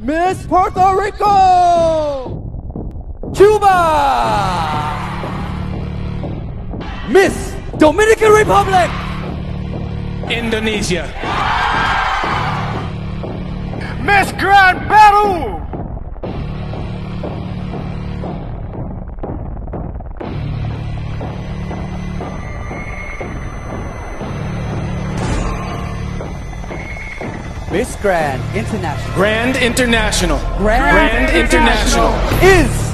Miss Puerto Rico! Cuba! Miss Dominican Republic! Indonesia. Miss Grand Peru! Miss Grand International. Grand International. Grand Grand International. is